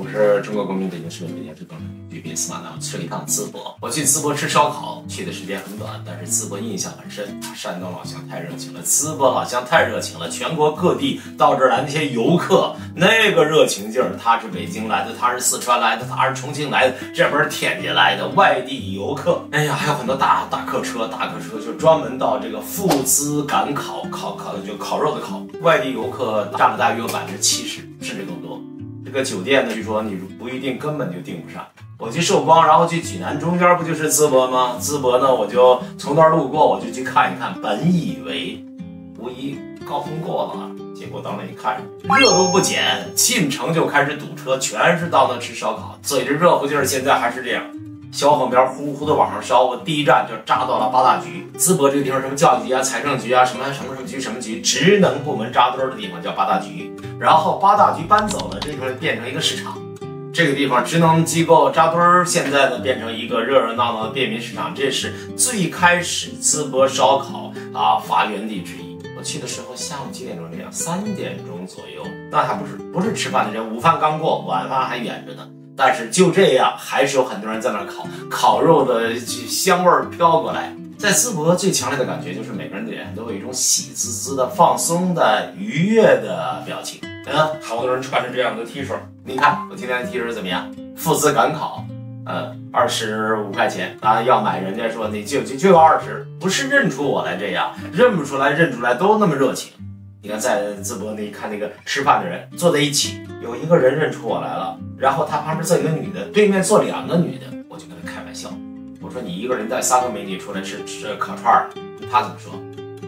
我是中国公民，北京市民，北京市更举宾司马南，我去了一趟淄博。我去淄博吃烧烤，去的时间很短，但是淄博印象很深。山东老乡太热情了，淄博老乡太热情了。全国各地到这儿来那些游客，那个热情劲儿，他是北京来的，他是四川来的，他是重庆来的，这边是天津来的外地游客。哎呀，还有很多大大客车，大客车就专门到这个赴淄赶烤，烤烤的就烤肉的烤。外地游客占了大约有百分之七十，甚至更多。这个酒店呢，据说你不一定根本就订不上。我去寿光，然后去济南，中间不就是淄博吗？淄博呢，我就从那儿路过，我就去看一看。本以为五一高峰过了，结果到那一看，热度不减，进城就开始堵车，全是到那吃烧烤，嘴着热乎劲儿。现在还是这样。小火苗呼呼的往上烧，我第一站就扎到了八大局。淄博这个地方，什么教育局啊、财政局啊，什么什么什么局、什么局，职能部门扎堆的地方叫八大局。然后八大局搬走了，这地方变成一个市场。这个地方职能机构扎堆儿，现在呢变成一个热热闹闹的便民市场。这是最开始淄博烧烤啊发源地之一。我去的时候下午几点钟这样？三点钟左右，那还不是不是吃饭的人，午饭刚过，晚饭还远着呢。但是就这样，还是有很多人在那儿烤烤肉的香味儿飘过来。在淄博最强烈的感觉就是每个人的脸都有一种喜滋滋的、放松的、愉悦的表情。嗯，好多人穿着这样的 T 恤，你看我今天的 T 恤怎么样？赴淄赶考，呃，二十五块钱啊，要买人家说你就就就要二十，不是认出我来这样，认不出来，认出来都那么热情。你看，在淄博，你看那个吃饭的人坐在一起，有一个人认出我来了，然后他旁边坐一个女的，对面坐两个女的，我就跟他开玩笑，我说你一个人带三个美女出来吃吃烤串儿，他怎么说？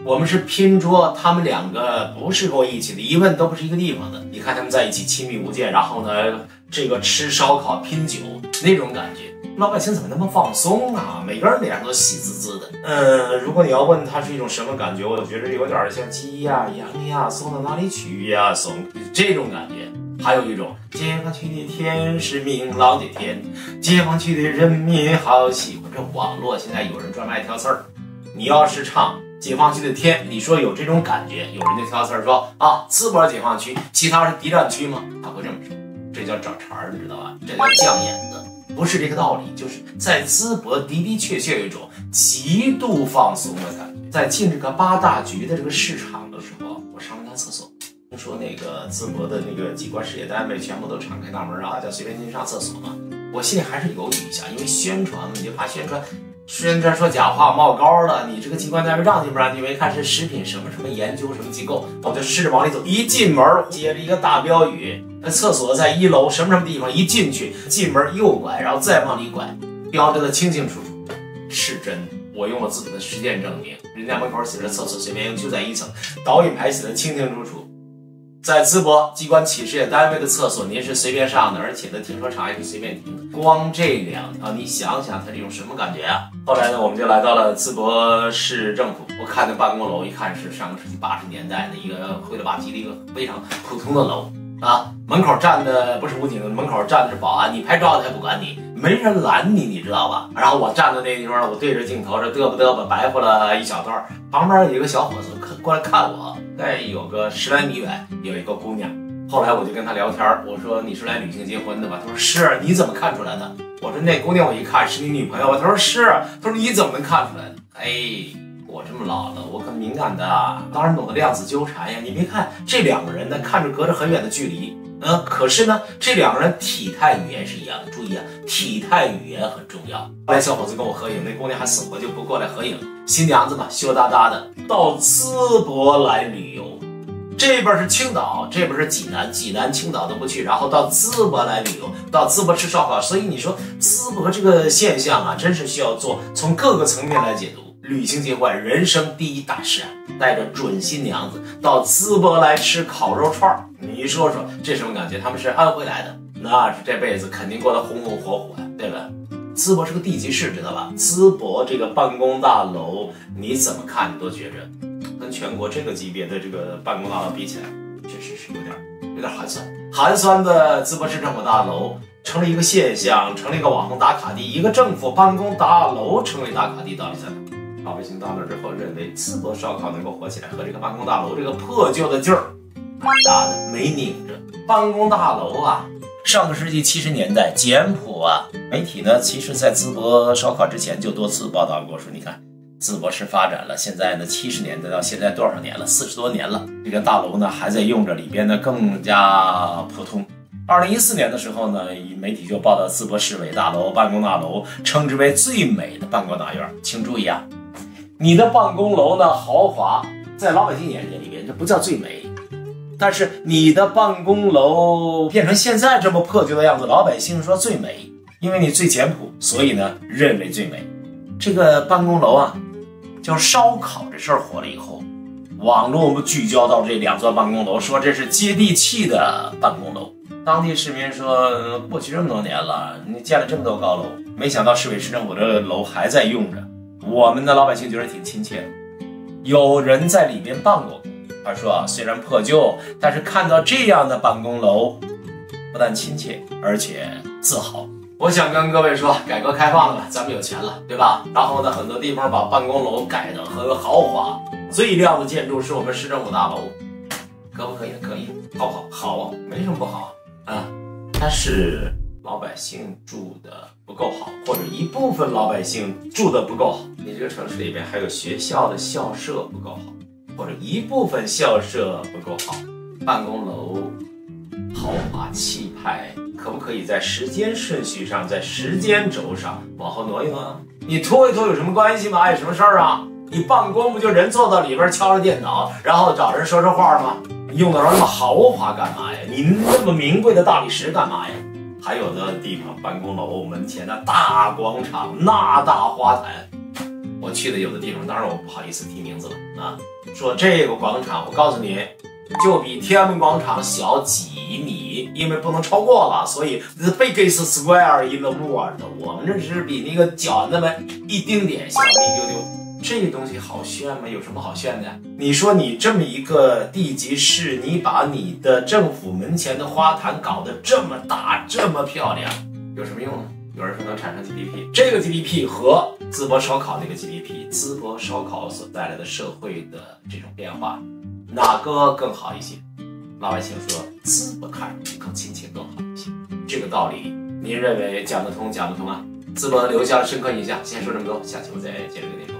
我们是拼桌，他们两个不是跟我一起的，一问都不是一个地方的。你看他们在一起亲密无间，然后呢，这个吃烧烤拼酒那种感觉。老百姓怎么那么放松啊？每个人脸上都喜滋滋的。嗯，如果你要问他是一种什么感觉，我觉得有点像鸡呀、羊呀送到哪里去呀，送这种感觉。还有一种解放区的天是明朗的天，解放区的人民好喜欢。这网络现在有人专门爱挑刺儿。你要是唱解放区的天，你说有这种感觉，有人就挑刺儿说啊，淄博解放区，其他是敌占区吗？他会这么说，这叫找茬儿，你知道吧？这叫犟眼子。不是这个道理，就是在淄博的的确确有一种极度放松的感觉。在进这个八大局的这个市场的时候，我上了趟厕所，听说那个淄博的那个机关事业单位全部都敞开大门，啊，叫随便进去上厕所嘛。我心里还是犹豫一下，因为宣传嘛，你就怕宣传。宣传说假话冒高了，你这个机关单位让进不让进？没看是食品什么什么研究什么机构，我就试着往里走。一进门接着一个大标语，那厕所在一楼什么什么地方？一进去进门右拐，然后再往里拐，标着的清清楚楚，是真的。我用我自己的实践证明，人家门口写着厕所随便用，就在一层，导引牌写的清清楚楚。在淄博机关企事业单位的厕所，您是随便上的，而且呢，停车场也是随便停。光这两条，你想想，它这种什么感觉啊？后来呢，我们就来到了淄博市政府。我看那办公楼，一看是上个世纪八十年代的一个灰了吧唧的一个非常普通的楼啊。门口站的不是武警，门口站的是保安。你拍照他不管你，没人拦你，你知道吧？然后我站在那地方，我对着镜头这嘚啵嘚啵白活了一小段。旁边有一个小伙子看过来看我。概有个十来米远，有一个姑娘。后来我就跟她聊天我说你是来旅行结婚的吧？她说是。你怎么看出来的？我说那姑娘我一看是你女朋友吧？她说是。她说你怎么能看出来的？哎，我这么老了，我可敏感的，当然懂得量子纠缠呀。你别看这两个人呢，看着隔着很远的距离，嗯，可是呢，这两个人体态语言是一样的。注意啊，体态语言很重要。后来小伙子跟我合影，那姑娘还死活就不过来合影。新娘子嘛，羞答答的到淄博来旅游，这边是青岛，这边是济南，济南、青岛都不去，然后到淄博来旅游，到淄博吃烧烤。所以你说淄博这个现象啊，真是需要做从各个层面来解读。旅行结婚，人生第一大事啊，带着准新娘子到淄博来吃烤肉串儿，你说说这什么感觉？他们是安徽来的，那是这辈子肯定过得红红火火的，对吧？淄博是个地级市，知道吧？淄博这个办公大楼，你怎么看你都觉着跟全国这个级别的这个办公大楼比起来，确实是有点有点寒酸。寒酸的淄博市政府大楼成了一个现象，成了一个网红打卡地。一个政府办公大楼成为打卡地，到底在哪？老百姓到那之后，认为淄博烧烤能够火起来，和这个办公大楼这个破旧的劲儿，大的没拧着。办公大楼啊。上个世纪七十年代，简朴啊，媒体呢，其实在淄博烧烤之前就多次报道过，说你看淄博市发展了，现在呢，七十年代到现在多少年了？四十多年了，这个大楼呢还在用着，里边呢更加普通。二零一四年的时候呢，媒体就报道淄博市委大楼办公大楼称之为最美的办公大院，请注意啊，你的办公楼呢豪华，在老百姓眼睛里边这不叫最美。但是你的办公楼变成现在这么破旧的样子，老百姓说最美，因为你最简朴，所以呢认为最美。这个办公楼啊，叫烧烤这事儿火了以后，网络我们聚焦到这两座办公楼，说这是接地气的办公楼。当地市民说，过去这么多年了，你建了这么多高楼，没想到市委市政府的楼还在用着，我们的老百姓觉得挺亲切。有人在里边办过。他说啊，虽然破旧，但是看到这样的办公楼，不但亲切，而且自豪。我想跟各位说，改革开放了，咱们有钱了，对吧？然后呢，很多地方把办公楼改得很豪华，最亮的建筑是我们市政府大楼，可不可以？可以，好不好？好啊，没什么不好啊。但是老百姓住的不够好，或者一部分老百姓住的不够好。你这个城市里边还有学校的校舍不够好。或者一部分校舍不够好，办公楼豪华气派，可不可以在时间顺序上，在时间轴上往后挪一挪？你拖一拖有什么关系吗？有什么事儿啊？你办公不就人坐到里边敲着电脑，然后找人说说话吗？用得着那么豪华干嘛呀？你那么名贵的大理石干嘛呀？还有的地方办公楼门前的大广场，那大花坛。我去的有的地方，当然我不好意思提名字了啊。说这个广场，我告诉你，就比天安门广场小几米，因为不能超过了，所以 the biggest square in the world。我们这是比那个脚那么一丁点小，一丢丢。这东西好炫吗？有什么好炫的？你说你这么一个地级市，你把你的政府门前的花坛搞得这么大，这么漂亮，有什么用呢？有人说能产生 GDP，这个 GDP 和淄博烧烤那个 GDP，淄博烧烤所带来的社会的这种变化，哪个更好一些？老百姓说淄博看着更亲切更好一些。这个道理，您认为讲得通讲不通啊？淄博留下了深刻印象。先说这么多，下期我再接着给您。